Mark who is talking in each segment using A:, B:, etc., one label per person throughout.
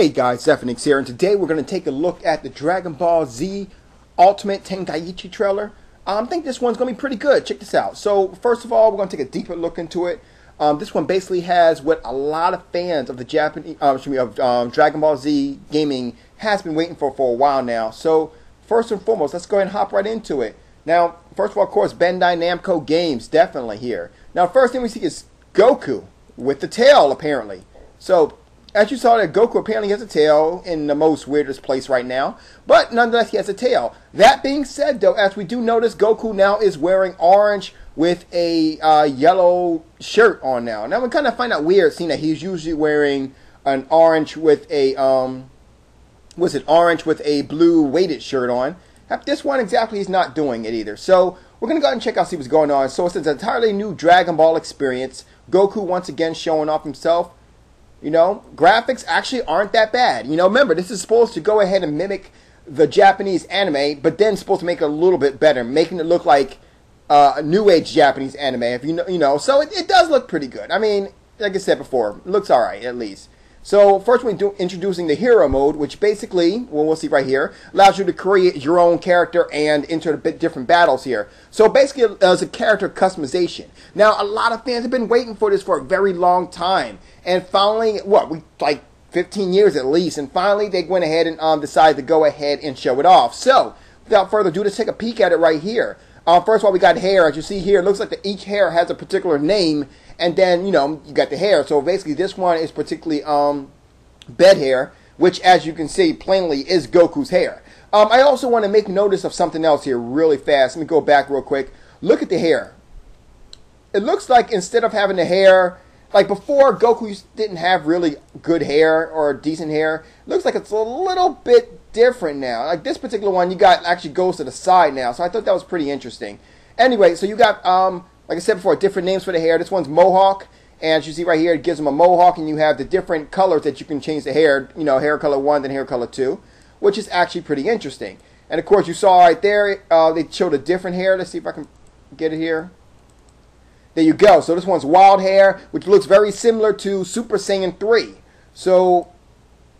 A: Hey guys, Zephyrnix here, and today we're going to take a look at the Dragon Ball Z Ultimate Tenkaichi trailer. Um, I think this one's going to be pretty good. Check this out. So, first of all, we're going to take a deeper look into it. Um, this one basically has what a lot of fans of the Japanese, uh, excuse me, of um, Dragon Ball Z gaming has been waiting for for a while now. So, first and foremost, let's go ahead and hop right into it. Now, first of all, of course, Bandai Namco Games definitely here. Now, first thing we see is Goku with the tail, apparently. So, as you saw, that Goku apparently has a tail in the most weirdest place right now, but nonetheless, he has a tail. That being said, though, as we do notice, Goku now is wearing orange with a uh, yellow shirt on now. Now we kind of find that weird, seeing that he's usually wearing an orange with a um, was it orange with a blue weighted shirt on. This one exactly he's not doing it either. So we're gonna go ahead and check out see what's going on. So it's an entirely new Dragon Ball experience. Goku once again showing off himself. You know, graphics actually aren't that bad. You know, remember, this is supposed to go ahead and mimic the Japanese anime, but then supposed to make it a little bit better, making it look like uh, a new age Japanese anime. If you know, you know, so it, it does look pretty good. I mean, like I said before, looks all right at least. So first we're introducing the hero mode, which basically, well, we'll see right here, allows you to create your own character and enter a bit different battles here. So basically, as a character customization. Now, a lot of fans have been waiting for this for a very long time, and finally, what we like 15 years at least, and finally they went ahead and um, decided to go ahead and show it off. So, without further ado, let's take a peek at it right here. Uh, first of all, we got hair. As you see here, it looks like that each hair has a particular name, and then you know you got the hair. So basically, this one is particularly um, bed hair, which, as you can see plainly, is Goku's hair. Um, I also want to make notice of something else here, really fast. Let me go back real quick. Look at the hair. It looks like instead of having the hair like before, Goku didn't have really good hair or decent hair. Looks like it's a little bit different now. Like this particular one, you got actually goes to the side now. So I thought that was pretty interesting. Anyway, so you got um, like I said before, different names for the hair. This one's Mohawk, and as you see right here, it gives them a mohawk, and you have the different colors that you can change the hair. You know, hair color one, then hair color two, which is actually pretty interesting. And of course, you saw right there, uh, they showed a different hair. Let's see if I can get it here. There you go. So this one's wild hair, which looks very similar to Super Saiyan 3. So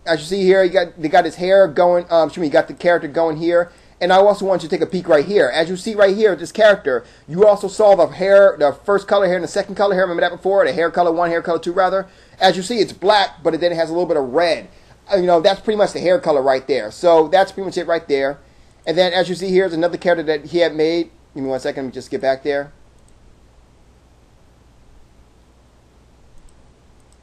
A: as you see here, you got they got his hair going. Um, excuse me, you got the character going here. And I also want you to take a peek right here. As you see right here, this character, you also saw the hair, the first color hair and the second color hair. Remember that before? The hair color one, hair color two, rather. As you see, it's black, but it then has a little bit of red. Uh, you know, that's pretty much the hair color right there. So that's pretty much it right there. And then as you see, here's another character that he had made. Give me one second. Let me just get back there.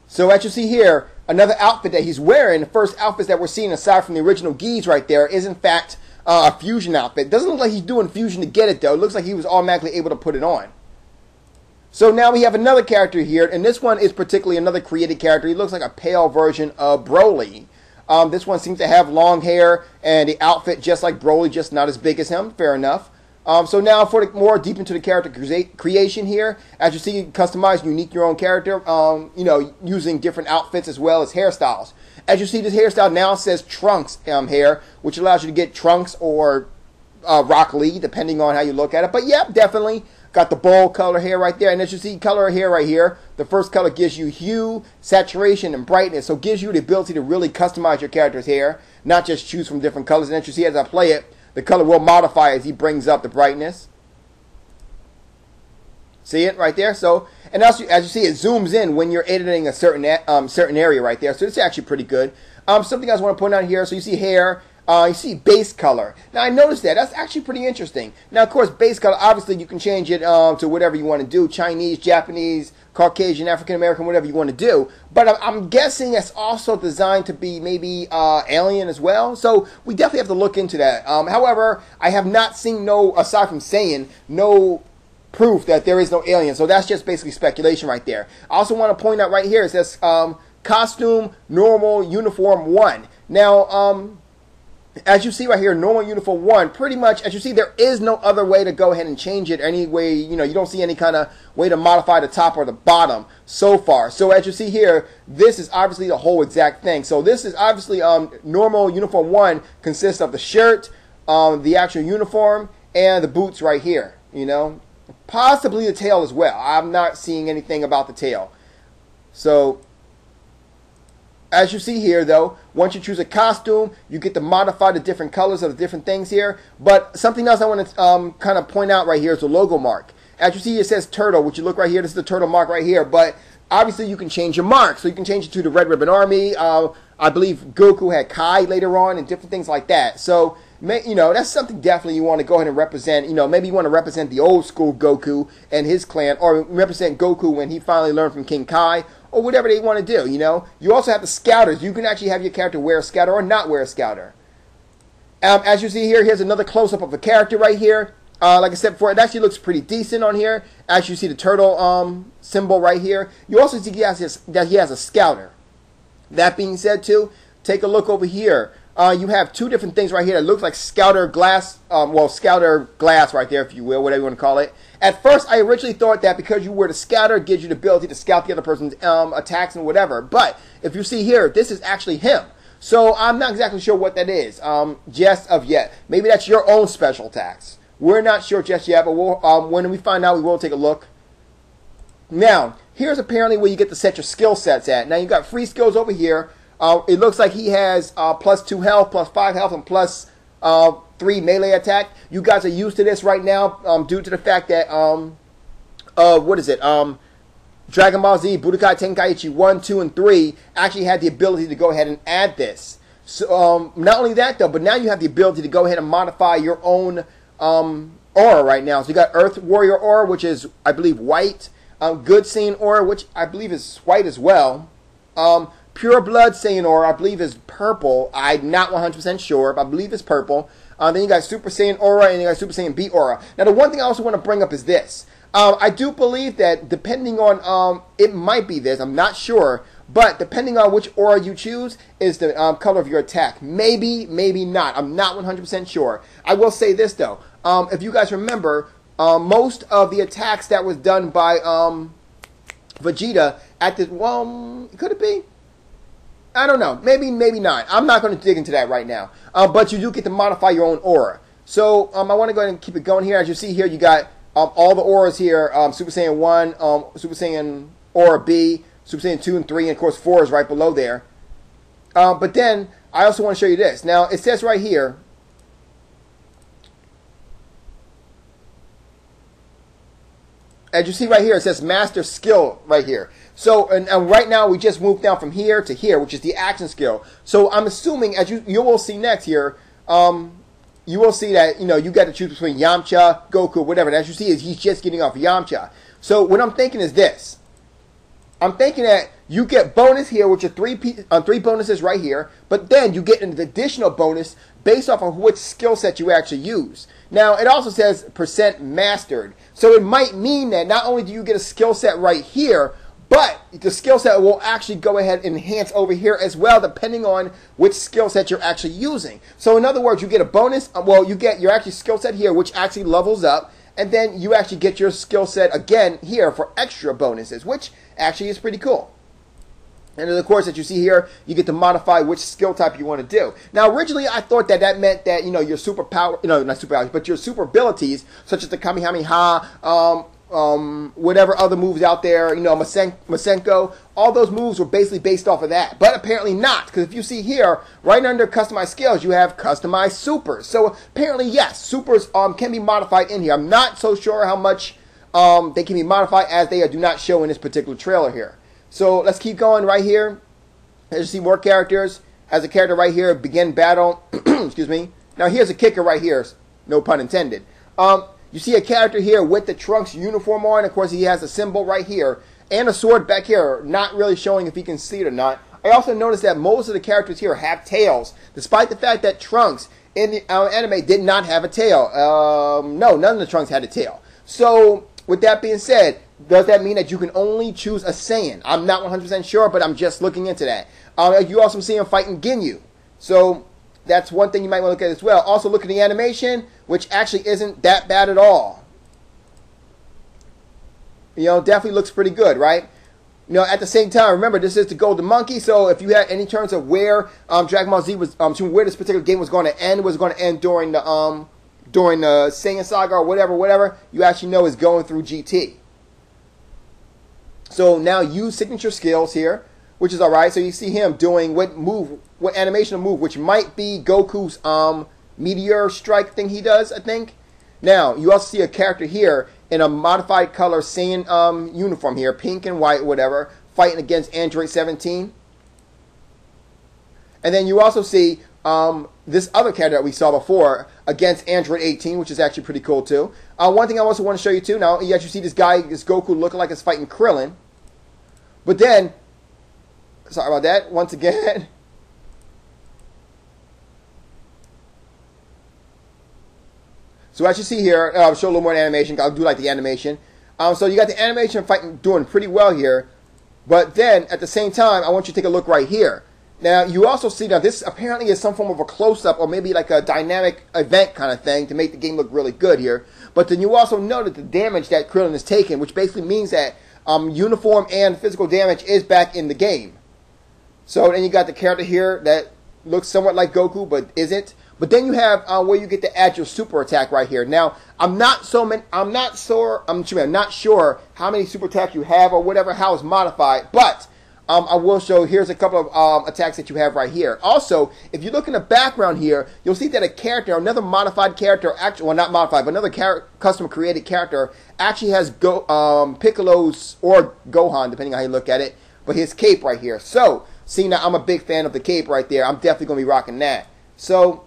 A: So as you see here, another outfit that he's wearing, the first outfit that we're seeing aside from the original Geese right there, is in fact uh, a fusion outfit. Doesn't look like he's doing fusion to get it though. It looks like he was automatically able to put it on. So now we have another character here, and this one is particularly another created character. He looks like a pale version of Broly. Um, this one seems to have long hair and the outfit just like Broly, just not as big as him. Fair enough. Um, so now for the, more deep into the character creation here, as you see, customize, unique your own character, um, you know, using different outfits as well as hairstyles. As you see, this hairstyle now says Trunks um, hair, which allows you to get Trunks or uh, Rock Lee, depending on how you look at it. But yeah, definitely got the bold color hair right there. And as you see, color hair right here, the first color gives you hue, saturation, and brightness. So gives you the ability to really customize your character's hair, not just choose from different colors. And as you see, as I play it, the color will modify as he brings up the brightness. See it right there? So, and also as you see, it zooms in when you're editing a certain um, certain area right there. So it's actually pretty good. Um, something else I want to point out here. So you see hair. Uh, you see base color. Now I noticed that. That's actually pretty interesting. Now of course base color, obviously you can change it um, to whatever you want to do. Chinese, Japanese, Caucasian, African American, whatever you want to do. But I'm guessing it's also designed to be maybe uh, alien as well. So we definitely have to look into that. Um, however, I have not seen no, aside from saying, no proof that there is no alien. So that's just basically speculation right there. I also want to point out right here it says um, costume normal uniform one. Now, um, as you see right here, normal uniform one, pretty much, as you see, there is no other way to go ahead and change it any way, you know, you don't see any kind of way to modify the top or the bottom so far. So as you see here, this is obviously the whole exact thing. So this is obviously um, normal uniform one consists of the shirt, um, the actual uniform, and the boots right here, you know, possibly the tail as well. I'm not seeing anything about the tail. So as you see here, though, once you choose a costume, you get to modify the different colors of the different things here. But something else I want to um, kind of point out right here is the logo mark. As you see, it says turtle, which you look right here. This is the turtle mark right here. But obviously, you can change your mark. So you can change it to the Red Ribbon Army. Uh, I believe Goku had Kai later on and different things like that. So, you know, that's something definitely you want to go ahead and represent. You know, maybe you want to represent the old school Goku and his clan, or represent Goku when he finally learned from King Kai, or whatever they want to do, you know. You also have the scouters. You can actually have your character wear a scouter or not wear a scouter. Um, as you see here, here's another close-up of a character right here. Uh, like I said before, it actually looks pretty decent on here. As you see the turtle um, symbol right here. You also see he has his, that he has a scouter. That being said, too, take a look over here. Uh, you have two different things right here that looks like scouter glass, um, well, scouter glass right there, if you will, whatever you want to call it. At first, I originally thought that because you were the scouter, gives you the ability to scout the other person's um, attacks and whatever. But if you see here, this is actually him. So I'm not exactly sure what that is, um, just of yet. Maybe that's your own special attacks. We're not sure just yet, but we'll, um, when we find out, we will take a look. Now, here's apparently where you get to set your skill sets at. Now, you've got free skills over here. Uh, it looks like he has uh, plus two health, plus five health, and plus uh, three melee attack. You guys are used to this right now um, due to the fact that um, uh, what is it? Um, Dragon Ball Z, Budokai Tenkaichi 1, 2, and 3 actually had the ability to go ahead and add this. So, um, not only that, though, but now you have the ability to go ahead and modify your own um, aura right now. So you got Earth Warrior aura, which is, I believe, white. Um, Good Saiyan aura, which I believe is white as well. Um, Pure Blood Saiyan aura, I believe, is purple. I'm not 100% sure, but I believe it's purple. Uh, then you got Super Saiyan aura, and you got Super Saiyan B aura. Now, the one thing I also want to bring up is this. Um, I do believe that depending on, um, it might be this, I'm not sure, but depending on which aura you choose is the um, color of your attack. Maybe, maybe not. I'm not 100% sure. I will say this though. Um, if you guys remember, uh, most of the attacks that was done by um, Vegeta at the well, could it be? I don't know. Maybe, maybe not. I'm not going to dig into that right now. Uh, but you do get to modify your own aura. So um, I want to go ahead and keep it going here. As you see here, you got um, all the auras here, um, Super Saiyan 1, um, Super Saiyan Aura B, Super Saiyan 2 and 3, and of course 4 is right below there. Uh, but then, I also want to show you this. Now, it says right here, as you see right here, it says Master Skill right here. So, and, and, right now we just moved down from here to here, which is the action skill. So I'm assuming, as you you will see next here, um, you will see that, you know, you got to choose between Yamcha, Goku, whatever. And as you see, is he's just getting off Yamcha. So what I'm thinking is this. I'm thinking that you get bonus here, which are three uh, three bonuses right here, but then you get an additional bonus based off of which skill set you actually use. Now, it also says percent mastered. So it might mean that not only do you get a skill set right here, but the skill set will actually go ahead and enhance over here as well, depending on which skill set you're actually using. So in other words, you get a bonus. Uh, well, you get your actually skill set here, which actually levels up, and then you actually get your skill set again here for extra bonuses, which actually is pretty cool. And of course, that you see here, you get to modify which skill type you want to do. Now, originally, I thought that that meant that, you know, your superpower, you know, not superpowers, but your super abilities, such as the Kamehameha, um, um, whatever other moves out there, you know, Masen- Masenko, all those moves were basically based off of that. But apparently not, because if you see here, right under customized skills, you have customized supers. So apparently, yes, supers um, can be modified in here. I'm not so sure how much um, they can be modified as they do not show in this particular trailer here. So let's keep going right here. As you see more characters. As a character right here, begin battle. Excuse me. Now here's a kicker right here. No pun intended. Um, you see a character here with the Trunks uniform on. Of course, he has a symbol right here and a sword back here, not really showing if he can see it or not. I also noticed that most of the characters here have tails, despite the fact that Trunks in the uh, anime did not have a tail. Um, no, none of the Trunks had a tail. So, with that being said, does that mean that you can only choose a Saiyan? I'm not 100% sure, but I'm just looking into that. Um, you also see him fighting Ginyu. So, that's one thing you might want to look at as well. Also, look at the animation, which actually isn't that bad at all. You know, definitely looks pretty good, right? You know, at the same time, remember this is the Golden Monkey. So if you had any terms of where um, Dragon Ball Z was, um, where this particular game was going to end, was going to end during the um, during the Saiyan Saga or whatever, whatever, you actually know is going through GT. So now use signature skills here. Which is all right. So you see him doing what move, what animation move, which might be Goku's um meteor strike thing he does, I think. Now you also see a character here in a modified color Saiyan um uniform here, pink and white, whatever, fighting against Android 17. And then you also see um, this other character that we saw before against Android 18, which is actually pretty cool too. Uh, one thing I also want to show you too. Now, yes, you see this guy, this Goku, looking like he's fighting Krillin. But then, sorry about that. Once again. So as you see here, uh, I'll show a little more animation. I'll do like the animation. Um, so you got the animation fighting doing pretty well here. But then at the same time, I want you to take a look right here. Now you also see now this apparently is some form of a close-up or maybe like a dynamic event kind of thing to make the game look really good here. But then you also noted the damage that Krillin is taking, which basically means that um, uniform and physical damage is back in the game. So then you got the character here that looks somewhat like Goku but isn't. But then you have uh, where you get to add your super attack right here. Now I'm not so many, I'm not sure I'm, I'm not sure how many super attacks you have or whatever how it's modified, but um, I will show, here's a couple of um, attacks that you have right here. Also, if you look in the background here, you'll see that a character, another modified character, actually, well, not modified, but another char- custom created character actually has Go, um, Piccolo's, or Gohan, depending on how you look at it, but his cape right here. So, seeing that I'm a big fan of the cape right there, I'm definitely going to be rocking that. So,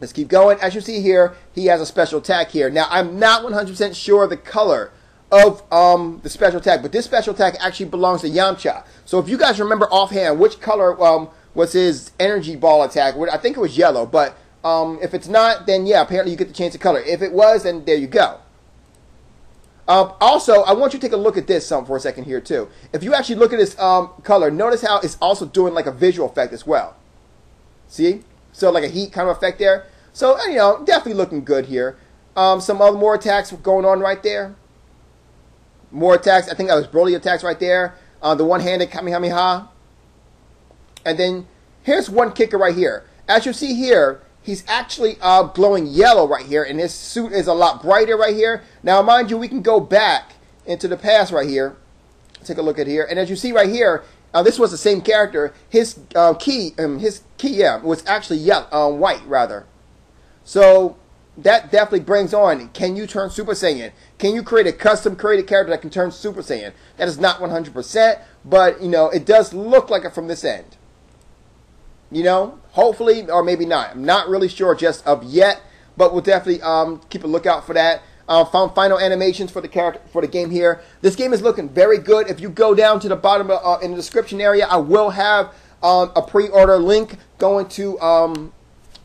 A: let's keep going. As you see here, he has a special attack here. Now, I'm not 100% sure the color of um, the special attack, but this special attack actually belongs to Yamcha. So if you guys remember offhand which color um, was his energy ball attack, I think it was yellow, but um, if it's not, then yeah, apparently you get the chance of color. If it was, then there you go. Um, also, I want you to take a look at this some for a second here too. If you actually look at this um, color, notice how it's also doing like a visual effect as well. See? So like a heat kind of effect there. So, you know, definitely looking good here. Um, some other more attacks going on right there more attacks. I think that was Broly attacks right there. Uh, the one-handed Kamehameha. And then here's one kicker right here. As you see here, he's actually uh, glowing yellow right here, and his suit is a lot brighter right here. Now, mind you, we can go back into the past right here. Take a look at here, and as you see right here, uh, this was the same character. His uh, ki, um, his ki, yeah, was actually yellow, uh, white rather. So that definitely brings on can you turn Super Saiyan? Can you create a custom created character that can turn Super Saiyan? That is not 100%, but you know, it does look like it from this end. You know, hopefully, or maybe not. I'm not really sure just of yet, but we'll definitely um, keep a lookout for that. Uh, found final animations for the character for the game here. This game is looking very good. If you go down to the bottom of, uh, in the description area, I will have um, a pre-order link going to um,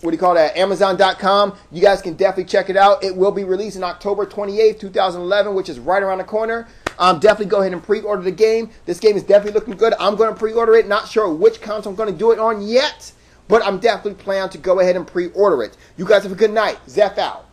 A: what do you call that? Amazon.com. You guys can definitely check it out. It will be released in October 28th, 2011, which is right around the corner. Um, definitely go ahead and pre-order the game. This game is definitely looking good. I'm going to pre-order it. Not sure which console I'm going to do it on yet, but I'm definitely planning to go ahead and pre-order it. You guys have a good night. Zeph out.